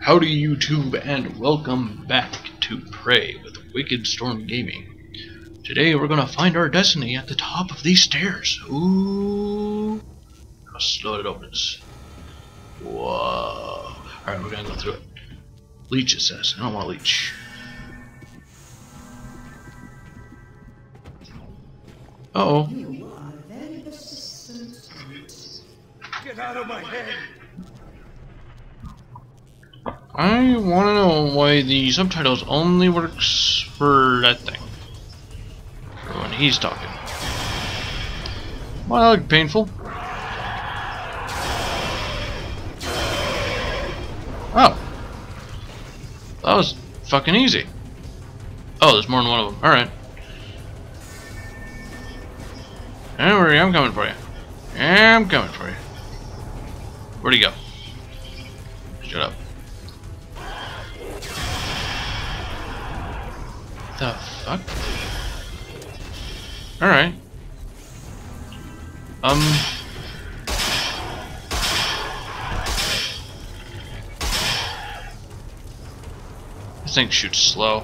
Howdy YouTube and welcome back to Prey with Wicked Storm Gaming. Today we're gonna find our destiny at the top of these stairs. Ooh. How slow it opens. Whoa. Alright, we're gonna go through it. Leech it says. I don't want to leech. Uh oh. Get out of my head! I want to know why the subtitles only works for that thing. When he's talking. That looked painful. Oh. That was fucking easy. Oh, there's more than one of them. Alright. Don't worry, I'm coming for you. I'm coming for you. Where'd he go? Shut up. What the fuck? Alright. Um. This thing shoots slow.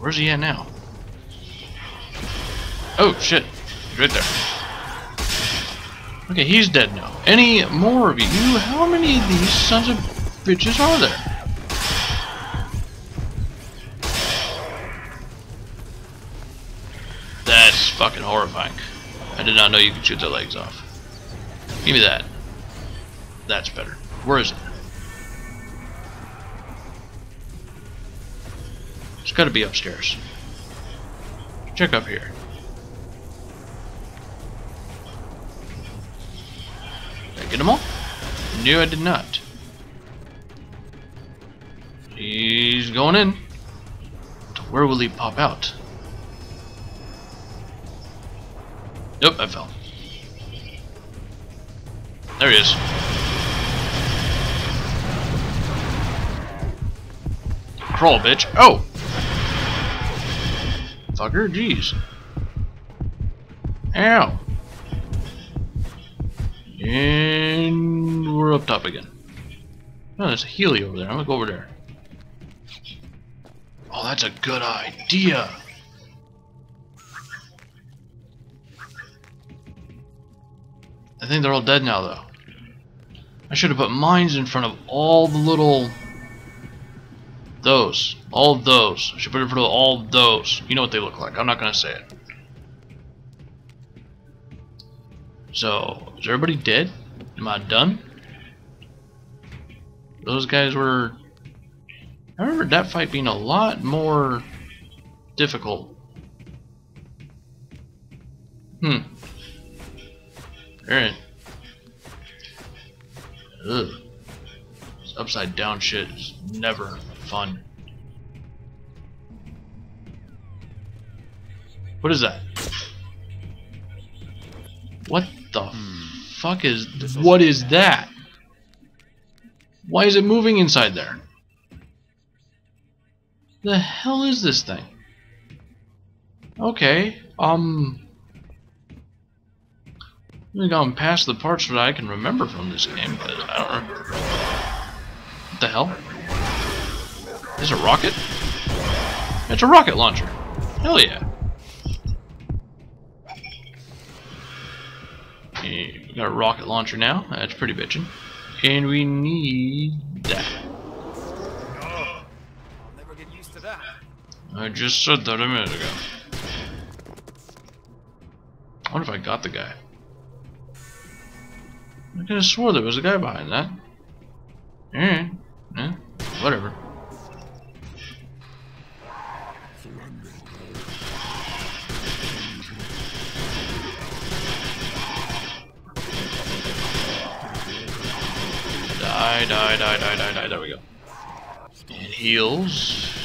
Where's he at now? Oh shit. He's right there. Okay, he's dead now. Any more of you? How many of these sons of bitches are there? Horrifying. I did not know you could shoot their legs off. Give me that. That's better. Where is it? It's gotta be upstairs. Check up here. Did I get them all? No, I did not. He's going in. Where will he pop out? Nope, I fell. There he is. Crawl, bitch. Oh! Fucker, jeez. Ow. And we're up top again. Oh, there's a Healy over there. I'm gonna go over there. Oh, that's a good idea. I think they're all dead now, though. I should have put mines in front of all the little... Those. All those. I should put it in front of all those. You know what they look like. I'm not going to say it. So, is everybody dead? Am I done? Those guys were... I remember that fight being a lot more difficult. Hmm. Alright. Ugh. This upside down shit is never fun. What is that? What the fuck is what is that? Why is it moving inside there? The hell is this thing? Okay, um We've gone past the parts that I can remember from this game, but I don't remember. What the hell? Is a rocket? It's a rocket launcher. Hell yeah. Okay, we got a rocket launcher now. That's pretty bitchin'. And we need that. To that. I just said that a minute ago. I wonder if I got the guy. I could have swore there was a guy behind that. Alright. Yeah, whatever. Die, die, die, die, die, die. There we go. And heals.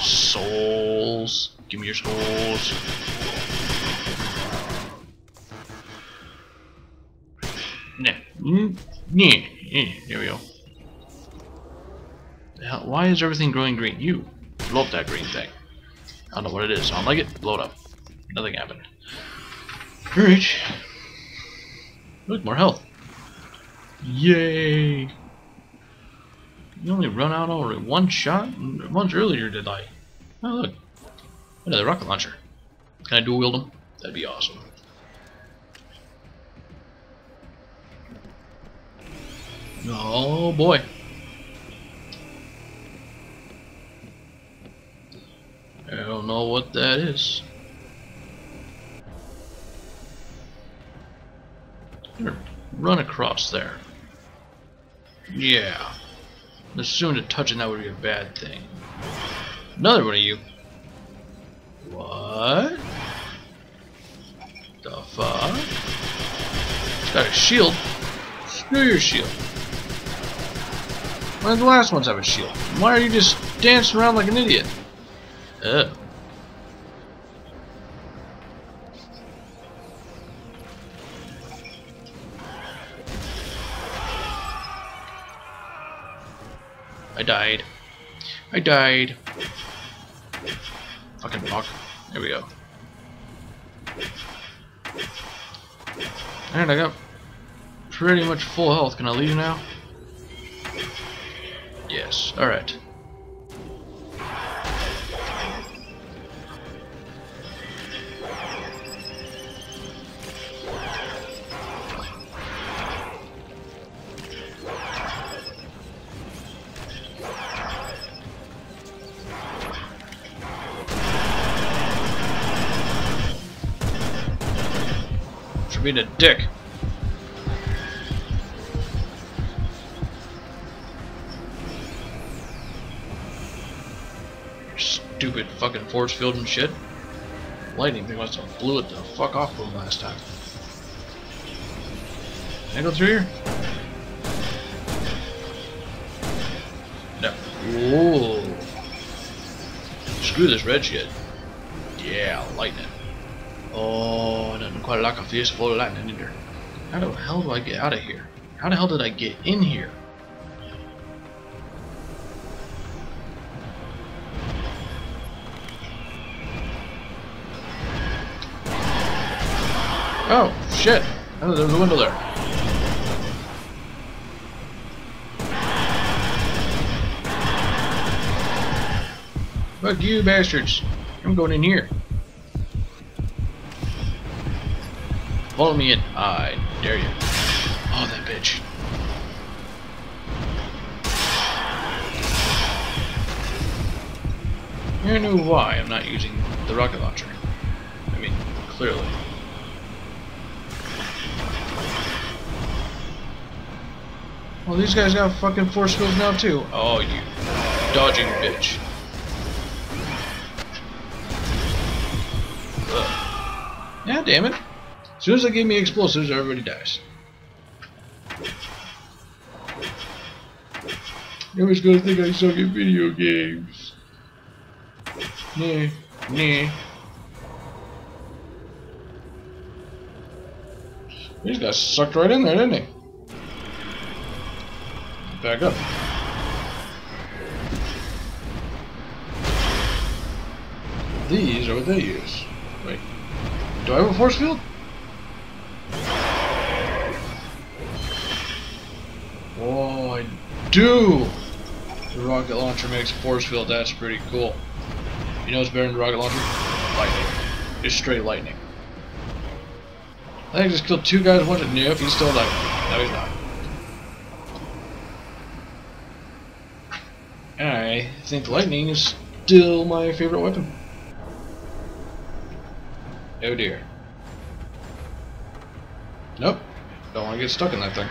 Souls. Give me your souls. Nah. Mm, Yeah. yeah, we go. Hell, why is everything growing green? You up that green thing. I don't know what it is. I don't like it. Blow it up. Nothing happened. Alright. Look, more health. Yay! You only run out over one shot? Once earlier did I? Oh look. Another rocket launcher. Can I dual wield them? That'd be awesome. Oh boy. I don't know what that is. Run across there. Yeah. Assume that touching that would be a bad thing. Another one of you. What? The fuck? It's got a shield. Screw your shield. Why did the last ones have a shield? Why are you just dancing around like an idiot? Ugh. I died. I died. Fucking rock. There we go. And I got pretty much full health. Can I leave now? Yes. Alright. For being a dick. Stupid fucking force field and shit. Lightning thing must have blew it the fuck off of him last time. Can I go through here? No. Whoa. Screw this red shit. Yeah, lightning. Oh, then quite like a fierce full of lightning in there. How the hell do I get out of here? How the hell did I get in here? Oh, shit. Oh, there's a window there. Fuck you, bastards. I'm going in here. Follow me in. I dare you. Oh, that bitch. You know why I'm not using the rocket launcher. I mean, clearly. Well, these guys got fucking force fields now too. Oh, you dodging bitch. Ugh. Yeah, damn it. As soon as they give me explosives, everybody dies. Everybody's gonna think I suck at video games. Nah, nah. These guys sucked right in there, didn't they? Back up. These are what they use. Wait. Do I have a force field? Oh, I do! The rocket launcher makes a force field, that's pretty cool. You know what's better than the rocket launcher? Lightning. Just straight lightning. I think I just killed two guys once at Nope, he's still alive. No, he's not. I think lightning is still my favorite weapon. Oh dear. Nope. Don't want to get stuck in that thing.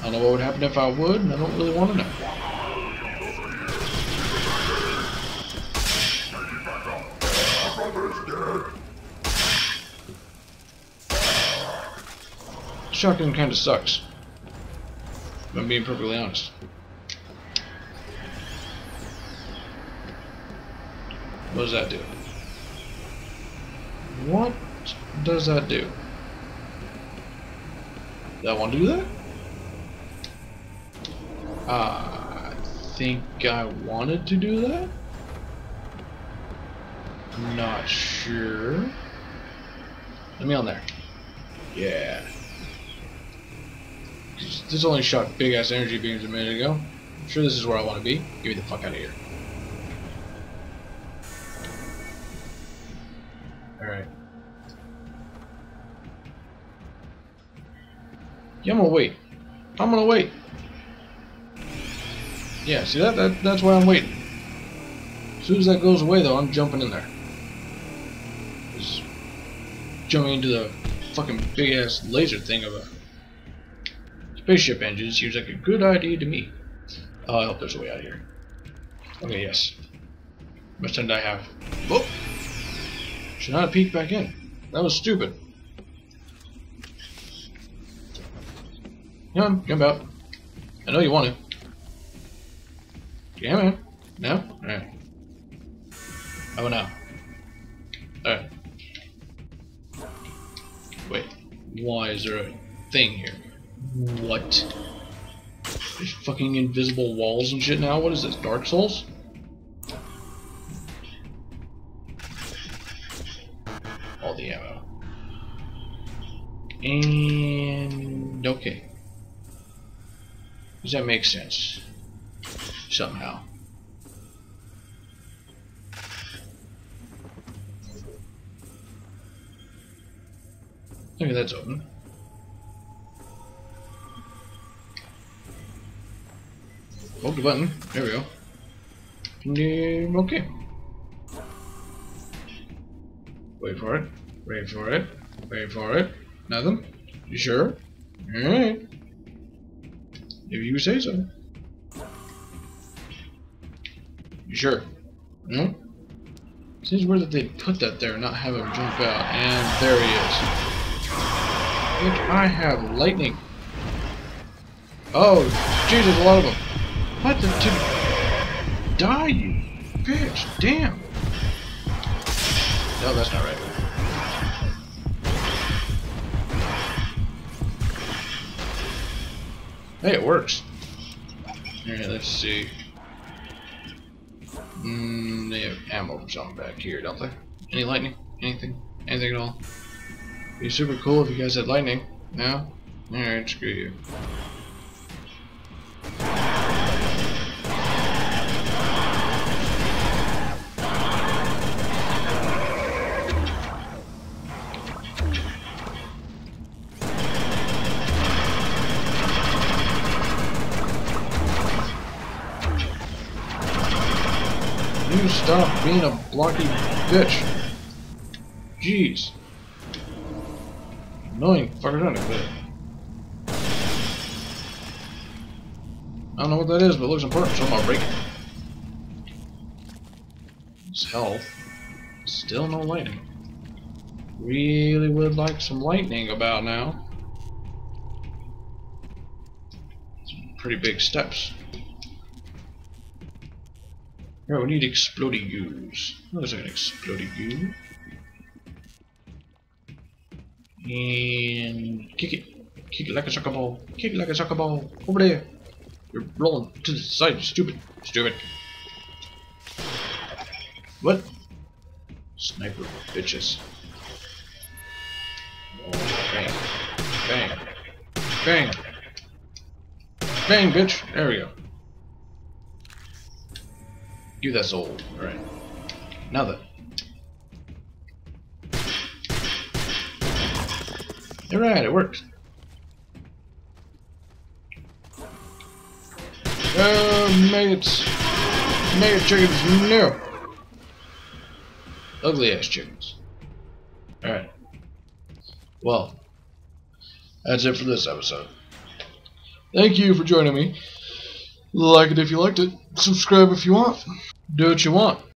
I don't know what would happen if I would, and I don't really want to know. Shotgun kind of sucks. If I'm being perfectly honest. What does that do? What does that do? That one do that? Uh, I think I wanted to do that. Not sure. Let me on there. Yeah. This only shot big ass energy beams a minute ago. I'm sure this is where I want to be. Get me the fuck out of here. Yeah, I'm gonna wait. I'm gonna wait. Yeah, see that, that that's why I'm waiting. As soon as that goes away though, I'm jumping in there. Just jumping into the fucking big ass laser thing of a spaceship engine seems like a good idea to me. Oh, I hope there's a way out of here. Okay, yes. Much time I have? Whoop! Should not have peeked back in. That was stupid. Come on, come out. I know you want to. Yeah, man. No? Alright. About now? Alright. Wait. Why is there a thing here? What? There's fucking invisible walls and shit now? What is this, Dark Souls? All the ammo. And... okay. Does that make sense? Somehow. Okay, that's open. Hold the button. There we go. And, okay. Wait for it. Wait for it. Wait for it. Nothing? You sure? Alright. If you say so. Sure? No? Seems weird that they put that there and not have him jump out. And there he is. Bitch, I have lightning. Oh, Jesus, a lot of them. What the to die, you bitch? Damn. No, that's not right. Hey, it works. Alright, let's see. Mm, they have ammo something back here, don't they? Any lightning? Anything? Anything at all? Would Be super cool if you guys had lightning. No? Alright, screw you. Stop being a blocky bitch. Jeez. Annoying fucker, not a bit. I don't know what that is, but it looks important, so I'm gonna break it. It's health. Still no lightning. Really would like some lightning about now. Some pretty big steps. Alright, we need exploding goos. Oh, there's like an exploding goo. And kick it. Kick it like a soccer ball. Kick it like a soccer ball. Over there. You're rolling to the side, stupid. Stupid. What? Sniper bitches. Bang. Bang. Bang. Bang, bitch. There we go. You that's old. Alright. Now then. Alright, it works. Oh, maggots. Maggot chickens, no! Ugly ass chickens. Alright. Well, that's it for this episode. Thank you for joining me. Like it if you liked it. Subscribe if you want. Do what you want.